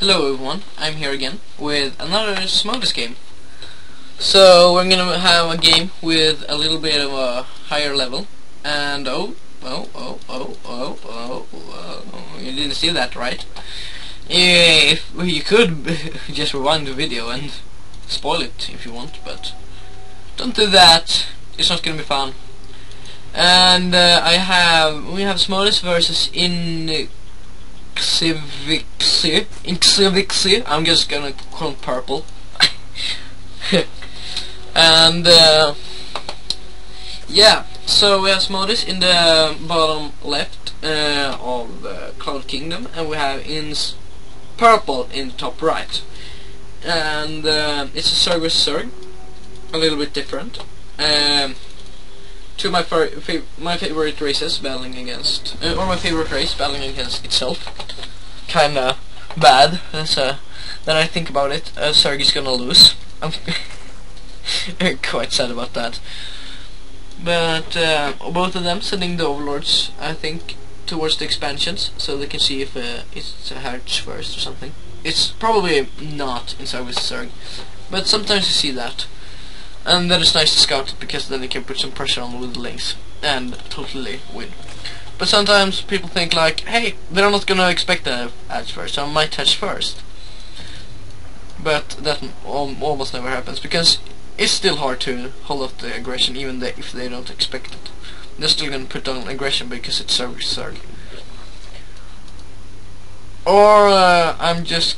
Hello everyone, I'm here again with another Smotîs game. So we're gonna have a game with a little bit of a higher level, and oh, oh, oh, oh, oh, oh, oh, you didn't see that, right? If, you could just rewind the video and spoil it if you want, but don't do that, it's not gonna be fun. And uh, I have, we have Smotîs versus in Xivixi. Xivixi. I'm just gonna call him purple. and uh, yeah, so we have Smotîs in the bottom left uh, of uh, Cloud Kingdom, and we have in purple in the top right. And uh, it's a vs Zerg, a little bit different. Um, two of my fav my favorite races battling against, uh, or my favorite race battling against itself. Kinda bad. That's uh, then I think about it. Uh, Sergey's gonna lose. I'm quite sad about that. But uh, both of them sending the overlords, I think, towards the expansions, so they can see if uh, it's a hatch first or something. It's probably not in Service Zerg, but sometimes you see that. And then it's nice to scout because then you can put some pressure on with the lings and totally win. But sometimes people think like, hey, they're not gonna expect the ads first, so I might touch first. But that al almost never happens because it's still hard to hold off the aggression even they, if they don't expect it. They're still gonna put on aggression because it's service Zerg. Or uh, I'm just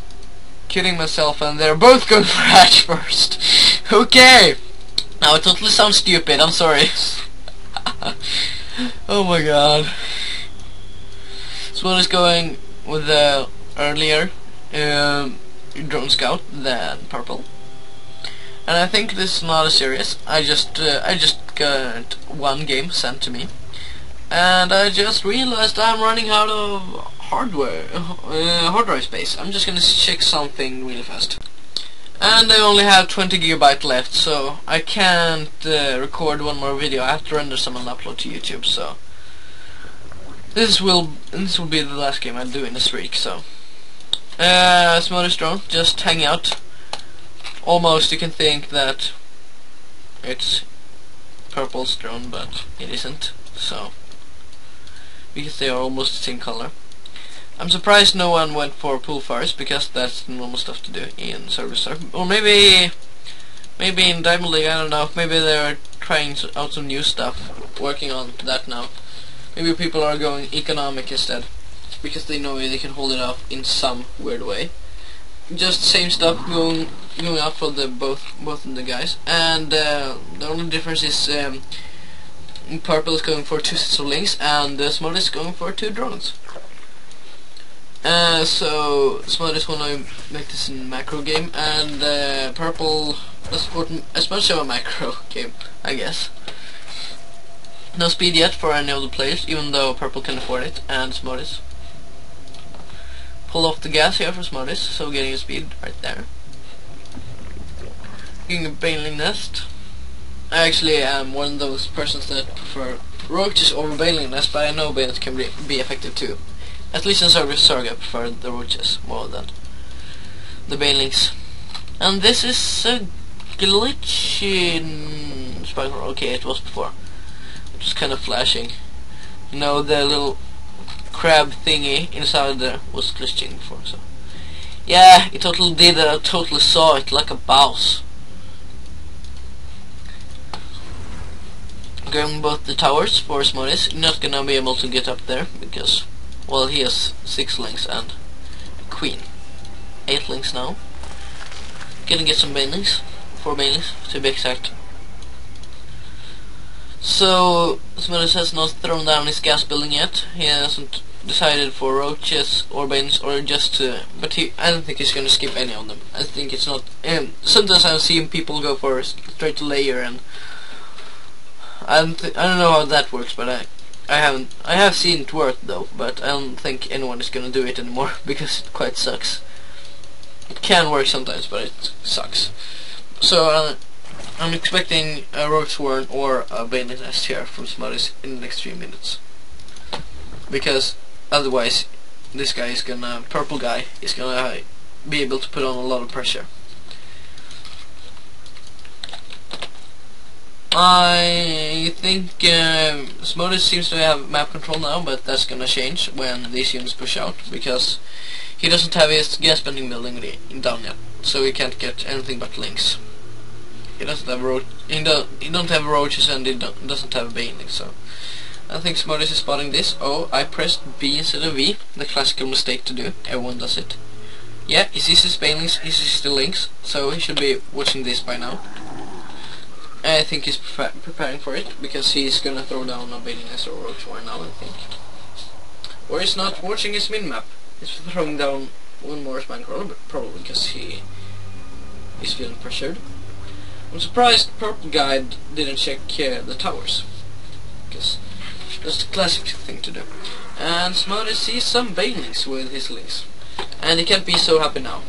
kidding myself and they're both going for hatch first. okay! Now it totally sounds stupid, I'm sorry. oh my god. So what is going with the earlier um, drone scout than purple. And I think this is not a serious. I just uh, I just got one game sent to me, and I just realized I'm running out of hardware, uh, hard drive space. I'm just gonna check something really fast. And I only have 20 gigabyte left, so I can't uh, record one more video. I have to render some and upload to YouTube. So this will this will be the last game I do in this week. So uh, drone, just hang out. Almost you can think that it's purple's drone, but it isn't. So because they are almost the same color. I'm surprised no one went for pool fires because that's normal stuff to do in Service Or maybe maybe in Diamond League, I don't know. Maybe they're trying out some new stuff, working on that now. Maybe people are going economic instead because they know they can hold it off in some weird way. Just same stuff going going out for the both both of the guys, and uh, the only difference is um, purple is going for two sets of lings, and the small is going for two drones. Uh, so Smotîs want to make this a macro game, and uh, Purple much of a macro game, I guess. No speed yet for any of the players, even though Purple can afford it, and Smotîs. Pull off the gas here for Smotîs, so getting a speed right there. Getting a baneling nest. I actually am one of those persons that prefer roaches over baneling nest, but I know banelings can be, be effective too. At least in Service Zerg I prefer the roaches more than the banelings. And this is a glitch in Spike Okay, it was before. It was kind of flashing. You know, the little crab thingy inside there was glitching before, so. Yeah, it totally did. I totally saw it like a boss. Going both the towers for Smotîs. Not gonna be able to get up there because well, he has six lings and queen. Eight lings now. Gonna get some banelings. Four banelings, to be exact. So, Smithers has not thrown down his gas building yet. He hasn't decided for roaches or banelings or just uh, but he I don't think he's gonna skip any of them. I think it's not um, sometimes I've seen people go for straight to Lair and I don't, I don't know how that works but I I haven't. I have seen it work though, but I don't think anyone is gonna do it anymore because it quite sucks. It can work sometimes, but it sucks. So uh, I'm expecting a rogue swarm or a baneling nest here from Smuddies in the next few minutes, because otherwise this guy is gonna purple guy is gonna be able to put on a lot of pressure. I think uh, Smotîs seems to have map control now, but that's gonna change when these units push out, because he doesn't have his gas bending building down yet, so he can't get anything but lings. He doesn't have roach. He don't. He don't have roaches, and he don't, doesn't have baneling. So I think Smotîs is spotting this. Oh, I pressed B instead of V. The classical mistake to do. Everyone does it. Yeah, he sees his banelings. He sees the lings. So he should be watching this by now. I think he's pre preparing for it because he's gonna throw down a Baneling or Roach War now. I think. Or he's not watching his min map. He's throwing down one more Spine probably because he is feeling pressured. I'm surprised Purple Guy didn't check uh, the towers. Because that's the classic thing to do. And Smotîs sees some banelings with his lings. And he can't be so happy now.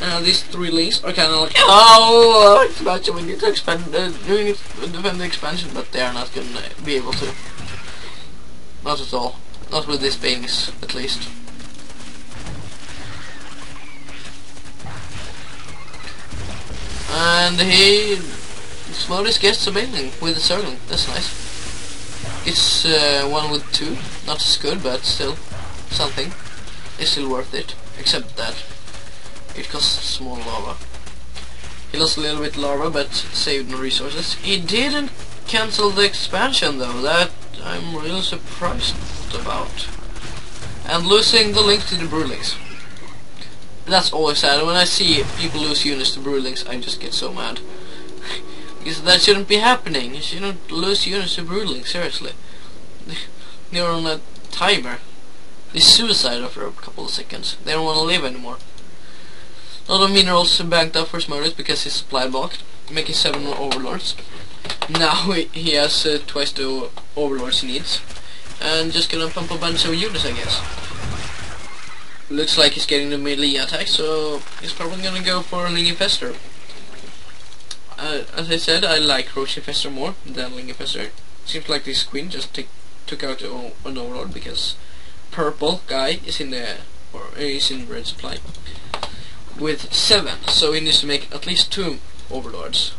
Uh, these three lings are kind of like, oh, expansion, we need to expand, uh, we need to defend the expansion, but they are not going to be able to. Not at all. Not with this banelings, at least. And he Smotîs gets baneling with the circling. That's nice. It's uh, one with two. Not as good, but still something. It's still worth it. Except that it costs small lava. He lost a little bit lava, but saved no resources. He didn't cancel the expansion though. That I'm really surprised about. And losing the ling to the Broodlings. That's always sad. When I see people lose units to Broodlings, I just get so mad. because that shouldn't be happening. You shouldn't lose units to Broodlings, seriously. They're on a timer. They suicide after a couple of seconds. They don't want to live anymore. A lot of minerals banked up for Smotîs because his supply blocked, making 7 more overlords. Now he has uh, twice the overlords he needs. And just gonna pump a bunch of units, I guess. Looks like he's getting the melee attack, so he's probably gonna go for a Ling Infestor. Uh, as I said, I like Roach Infestor more than Ling Infestor. Seems like this queen just took out an overlord because purple guy is in the or is in red supply with seven, so he needs to make at least two overlords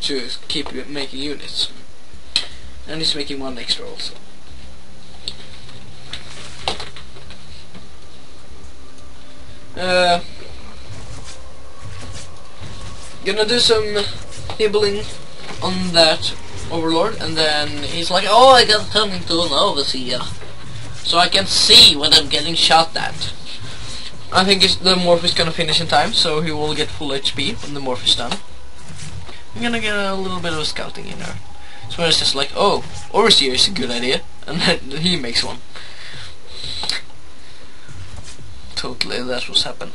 to keep making units. And he's making one extra also. Uh, gonna do some nibbling on that overlord, and then he's like, "Oh, I got turning to an overseer, so I can see when I'm getting shot at." I think the morph is gonna finish in time, so he will get full HP when the morph is done. I'm gonna get a little bit of scouting in there. So it's just like, oh, overseer is a good idea, and then he makes one totally that's what's happened.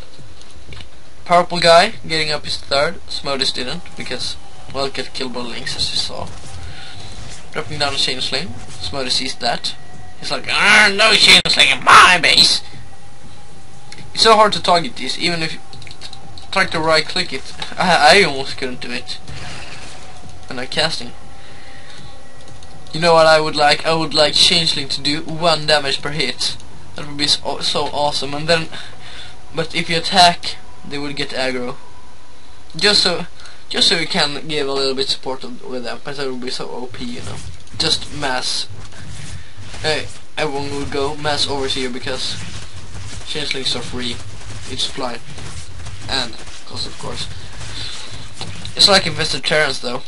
Purple guy getting up his third. Smotîs didn't because well get killed by lings as you saw. Dropping down a chain sling. Smotîs sees that. He's like, ah, no changeling in my base. It's so hard to target this, even if you try to right click it. I, I almost couldn't do it when I'm casting. You know what I would like? I would like Changeling to do one damage per hit. That would be so, so awesome. And then, but if you attack, they would get aggro. Just so, just so you can give a little bit support with them. But that would be so OP, you know. Just mass. Hey, everyone would go mass overseer because changelings are free. It's fly, and cost of course. It's like infested Terrans though.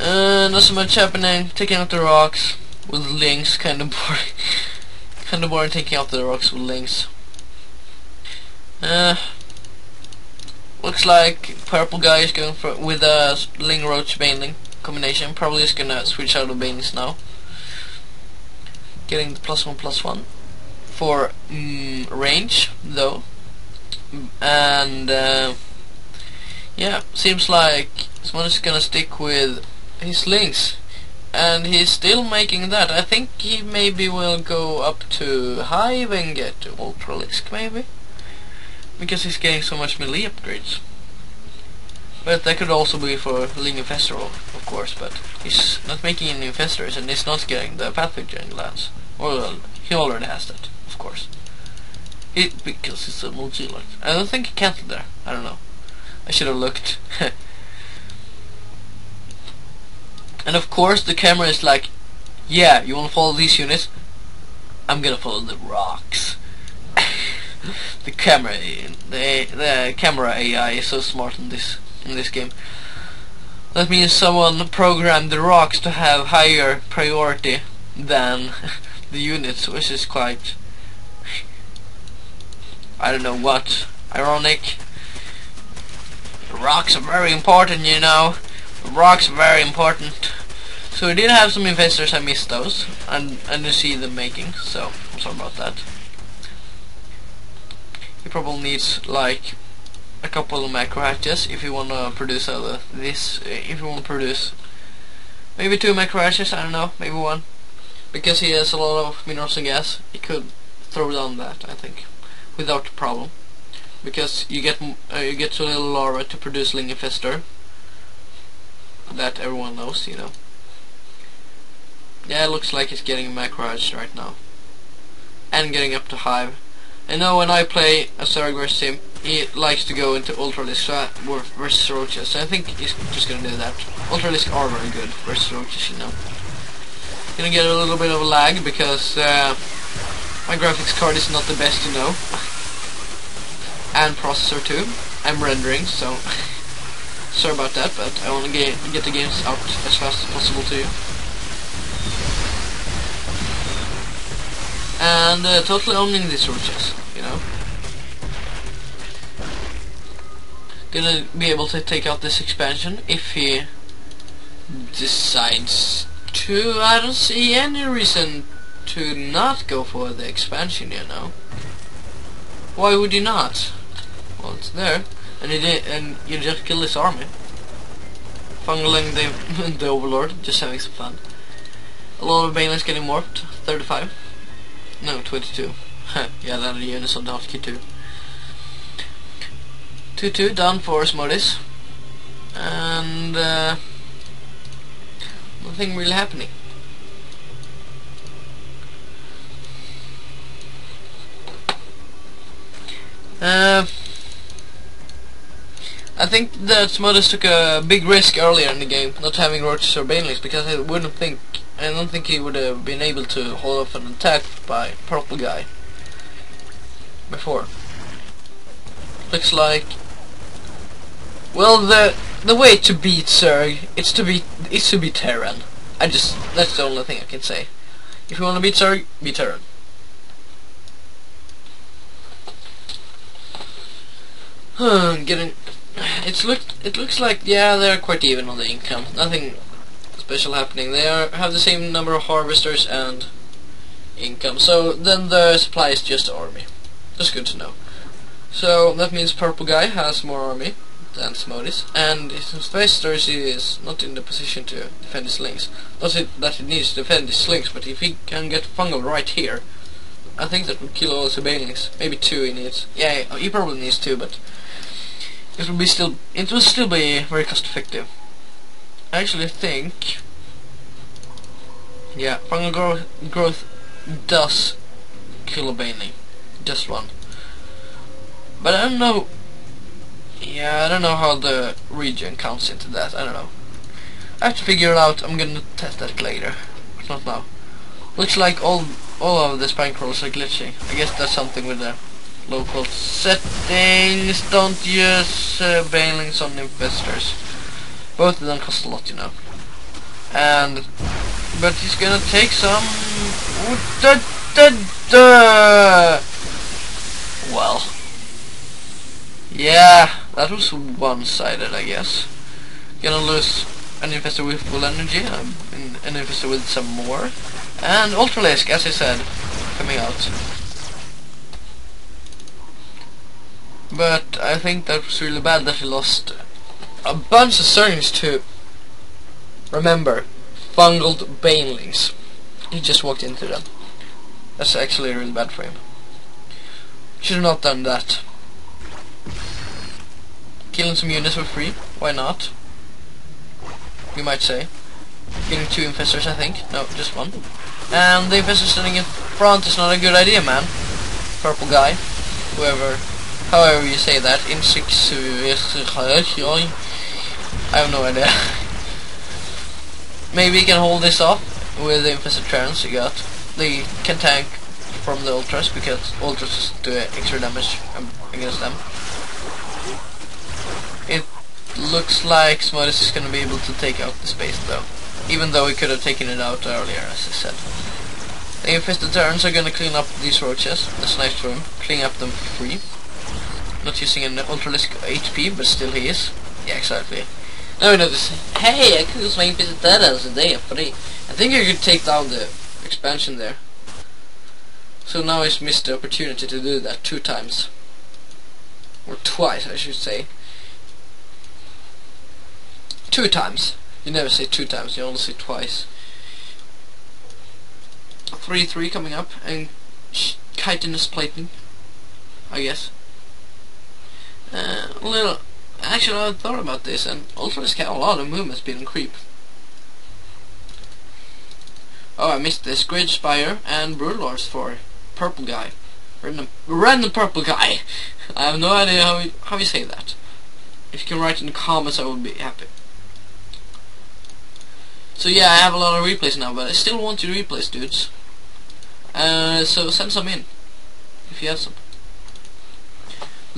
Uh, not so much happening. Taking out the rocks with lings, kind of boring. kind of boring taking out the rocks with lings. Uh, looks like purple guy is going for with a Ling Roach Baneling combination. Probably is gonna switch out of Banelings now. Getting the plus one plus one for mm, range though, and uh, yeah, seems like someone is gonna stick with his lings and he's still making that. I think he maybe will go up to Hive and get Ultralisk maybe because he's getting so much melee upgrades. But that could also be for Ling Infestor, of course, but he's not making any infestors and he's not getting the pathogen glands. Well, he already has that, of course. He, because he's a multi I don't think he canceled there. I don't know. I should have looked. and of course the camera is like, yeah, you wanna follow these units? I'm gonna follow the rocks. the camera, the the camera AI is so smart in this in this game. That means someone programmed the rocks to have higher priority than the units, which is quite I don't know what ironic. Rocks are very important, you know. Rocks are very important. So we did have some infestors, I missed those. And I didn't see them making, so I'm sorry about that. He probably needs like a couple of macro hatches if you wanna produce other this if you wanna produce maybe two macro hatches, I don't know, maybe one. Because he has a lot of minerals and gas, he could throw down that, I think, without a problem. Because you get uh, you get a little larva to produce Ling Infestor. That everyone knows, you know. Yeah, it looks like he's getting macroage right now. And getting up to Hive. I know when I play a versus him, he likes to go into Ultralisk uh, versus Roaches. So I think he's just gonna do that. Ultralisk are very good versus Roaches, you know. Gonna get a little bit of a lag because uh, my graphics card is not the best, you know. and processor too. I'm rendering, so sorry about that, but I want to get, get the games out as fast as possible to you. And uh, totally owning these roaches, you know. Gonna be able to take out this expansion if he decides to. I don't see any reason to not go for the expansion, you know. Why would you not? Well, it's there, and you did, and you just kill this army, fungling the the overlord, just having some fun. A lot of Banelings getting morphed, 35. No, 22. yeah, that are units on the hotkey too. 2-2 down for Asmodeus. And uh, nothing really happening. Uh, I think that Smotîs took a big risk earlier in the game, not having roaches or banelings, because I wouldn't think I don't think he would have been able to hold off an attack by purple guy before. Looks like well the the way to beat Zerg it's to beat it's to beat Terran. I just that's the only thing I can say. If you wanna beat Zerg, beat Terran. Getting it's looked it looks like yeah they're quite even on the income. Nothing special happening. They are, have the same number of harvesters and income. So then the supply is just army. That's good to know. So that means purple guy has more army than Smotîs, and his infestors is not in the position to defend his lings. Not that he needs to defend his lings, but if he can get fungal right here, I think that would kill all his banelings. Maybe two he needs. Yeah, he probably needs two, but it would be still it will still be very cost effective. I actually think yeah, fungal growth, growth does kill a Bailey. Just one. But I don't know yeah, I don't know how the region counts into that. I don't know. I have to figure it out. I'm gonna test that later. Not now. Looks like all all of the spank rolls are glitching. I guess that's something with the local settings. Don't use uh, bailings on infestors. Both of them cost a lot, you know. And but he's gonna take some. Well, yeah, that was one-sided, I guess. Gonna lose an infestor with full energy, um, an infestor with some more, and Ultralisk, as I said, coming out. But I think that was really bad that he lost a bunch of surnames to remember bungled banelings. He just walked into them. That's actually really bad for him. Should have not done that. killing some units for free. Why not? You might say. Getting two infestors, I think. No, just one. And the infestor standing in front is not a good idea, man. Purple guy. Whoever, however you say that. In six, uh, uh, I have no idea. Maybe he can hold this off with the infested Terrans you got. They can tank from the ultras because ultras do extra damage um, against them. It looks like Smotîs is gonna be able to take out the space though. Even though he could have taken it out earlier, as I said. The infested Terrans are gonna clean up these roaches. That's nice for him. Clean up them free. Not using an ultralisk HP, but still he is. Yeah, exactly. Now we notice, hey, I could just make a use my infested Terrans today for free. I think I could take down the expansion there. So now he's missed the opportunity to do that two times. Or twice, I should say. Two times. You never say two times, you only say twice. 3-3 coming up, and chitinous plating, I guess. Uh, a little... Actually, I thought about this, and this got a lot of movement speed and creep. Oh, I missed this. Great Spire and Broodlords for purple guy. Random, random purple guy. I have no idea how you, how you say that. If you can write in the comments, I would be happy. So yeah, I have a lot of replays now, but I still want you to replays, dudes. Uh, so send some in, if you have some.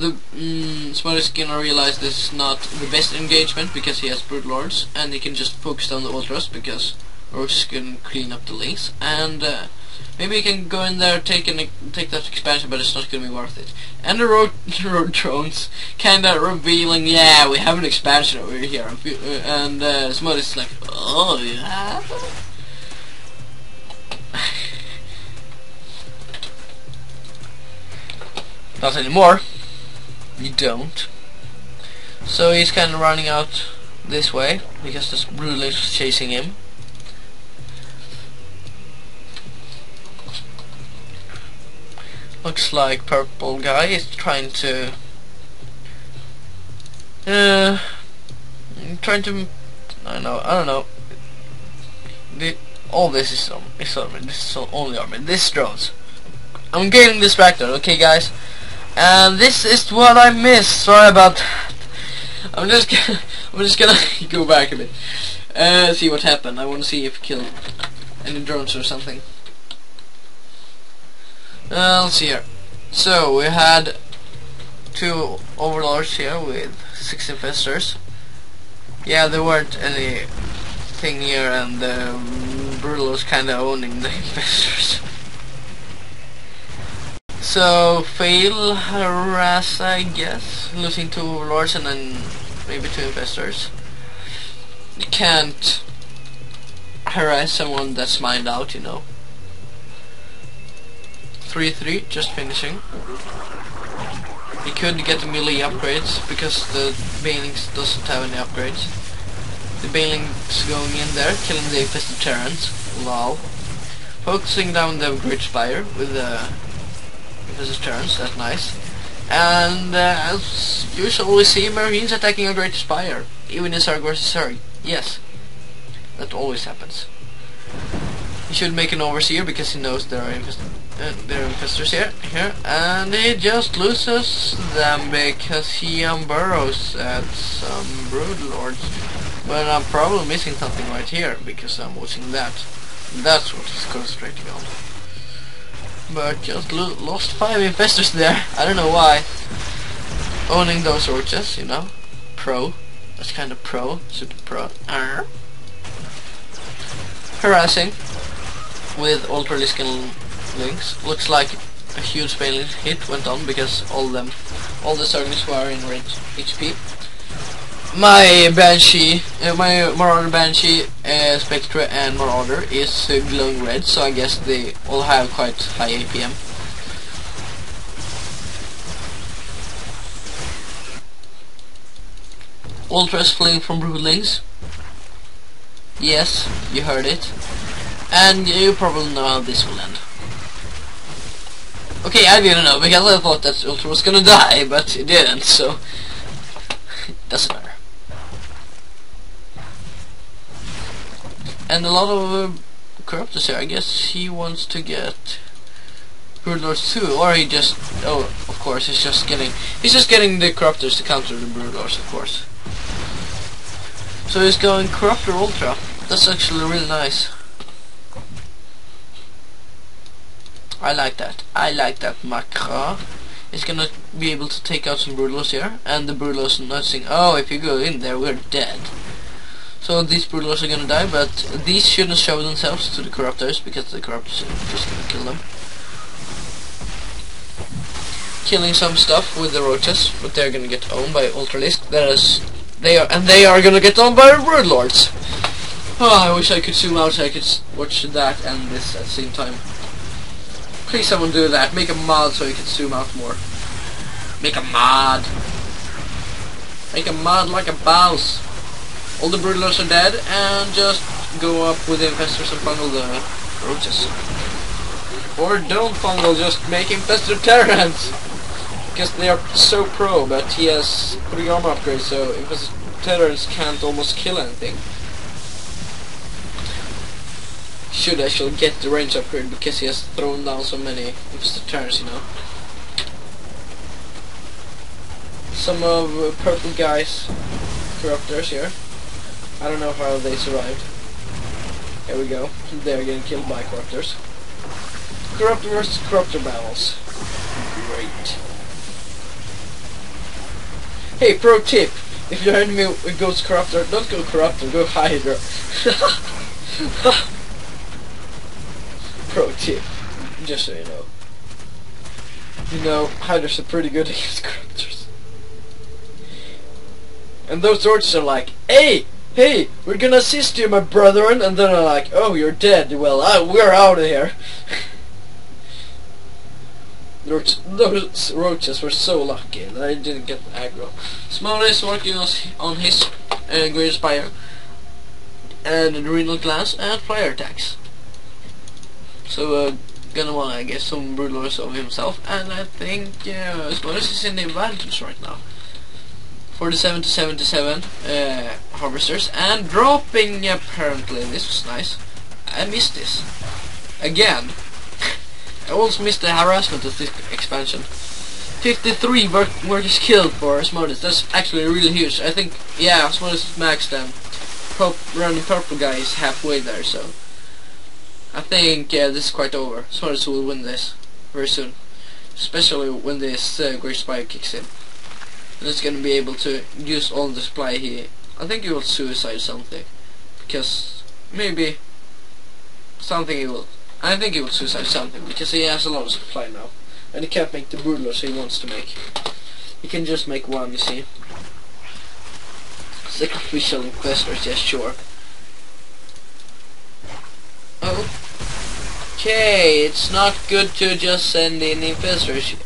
The mm, smartest gonna realize this is not the best engagement because he has brute Broodlords, and he can just focus on the Ultras because Roach can clean up the lings, and uh, maybe he can go in there take an take that expansion, but it's not gonna be worth it. And the road road drones kinda revealing, yeah, we have an expansion over here, and uh, Smudge is like, oh yeah. Not anymore. You don't. So he's kind of running out this way because this Broodling is chasing him. Looks like purple guy is trying to uh trying to I don't know I don't know the, all this is um, is armor this is only armor this drones I'm getting distracted okay guys and this is what I missed sorry about that I'm just gonna, I'm just gonna go back a bit uh, see what happened I want to see if killed any drones or something uh, let's see here. So we had two overlords here with six infestors. Yeah, there weren't any thing here, and the um, Brutal was kind of owning the infestors. So fail harass, I guess, losing two overlords and then maybe two infestors. You can't harass someone that's mined out, you know. 3-3, just finishing. He could get the melee upgrades, because the Banelings doesn't have any upgrades. The Banelings going in there, killing the infested Terrans. Lol. Focusing down the Great Spire with the infested Terrans, that's nice. And uh, as usual we see Marines attacking a Great Spire, even in Zerg vs Zerg. Yes, that always happens. He should make an Overseer because he knows there are infested uh, there are infestors here, here, and he just loses them because he unburrows at some brood lords. But I'm probably missing something right here because I'm watching that. That's what he's concentrating on. But just lo lost five infestors there. I don't know why. Owning those orchards, you know. Pro. That's kind of pro. Super pro. Arr. Harassing with Ultra links. Looks like a huge failing hit went on because all them, all the circles were in range HP. My Banshee, uh, my Marauder Banshee, uh, Spectre and Marauder is uh, glowing red, so I guess they all have quite high APM. Ultras fleeing from Broodlings. Yes, you heard it. And you probably know how this will end. Okay, I didn't know because I thought that Ultra was gonna die, but it didn't, so... Doesn't matter. And a lot of uh, Corruptors here, I guess he wants to get Broodlords too, or he just, oh, of course, he's just getting, he's just getting the Corruptors to counter the Broodlords, of course. So he's going Corruptor Ultra. That's actually really nice. I like that. I like that Makra is gonna be able to take out some Broodlords here, and the Broodlords noticing, oh, if you go in there, we're dead. So these Broodlords are gonna die, but these shouldn't show themselves to the Corruptors, because the Corruptors are just gonna kill them. Killing some stuff with the Roaches, but they're gonna get owned by Ultralisk. That is, they are, and they are gonna get owned by Broodlords. Oh, I wish I could zoom out so I could watch that and this at the same time. Please someone do that. Make a mod so you can zoom out more. Make a mod. Make a mod like a boss. All the broodlords are dead and just go up with the infestors and fungal the roaches. Or don't fungal, just make infestor terrans. Because they are so pro, but he has three armor upgrades so infestor terrans can't almost kill anything should I actually get the range upgrade because he has thrown down so many infested Terrans, you know. Some of uh, purple guys, corruptors here. I don't know how they survived. Here we go. They're getting killed by corruptors. Corruptor versus corruptor battles. Great. Hey, pro tip. If your enemy goes corruptor, don't go corruptor, go hydra. pro tip, just so you know. You know, Hydras are pretty good against corruptors. And those swords are like, Hey! Hey! We're gonna assist you, my brethren! And then I'm like, Oh, you're dead. Well, uh, we're out of here. those, roaches were so lucky that I didn't get aggro. Small is working on his uh, Great Spire and Adrenal Glands and Fire Attacks. So uh, gonna wanna get some Broodlords of himself, and I think uh, Smolis is in the advantage right now. 47 to 77 uh, harvesters, and dropping apparently. This was nice. I missed this again. I also missed the harassment of this expansion. 53 work workers killed for Smotîs. That's actually really huge. I think, yeah, Smotîs maxed them. Pop random purple guy is halfway there, so I think yeah, this is quite over. Smartest will win this very soon, especially when this uh, Great Spire kicks in. And it's gonna be able to use all the supply here. I think he will suicide something, because maybe something he will. I think he will suicide something because he has a lot of supply now, and he can't make the broodlords he wants to make. He can just make one, you see. Sacrificial infestors, yes, sure. Okay, it's not good to just send in infestors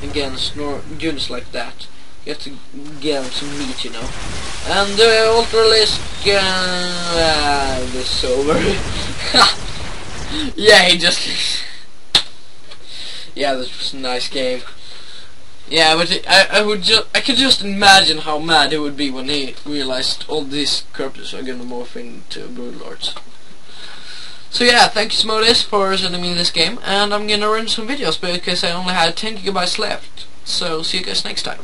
against nor units like that. You have to get some meat, you know. And the uh, Ultralisk, uh, this over. yeah, he just... yeah, this was a nice game. Yeah, but I, I would just, I could just imagine how mad he would be when he realized all these corruptors are gonna morph into broodlords. So yeah, thank you Smotîs for sending me this game, and I'm gonna run some videos because I only had 10 gigabytes left. So see you guys next time.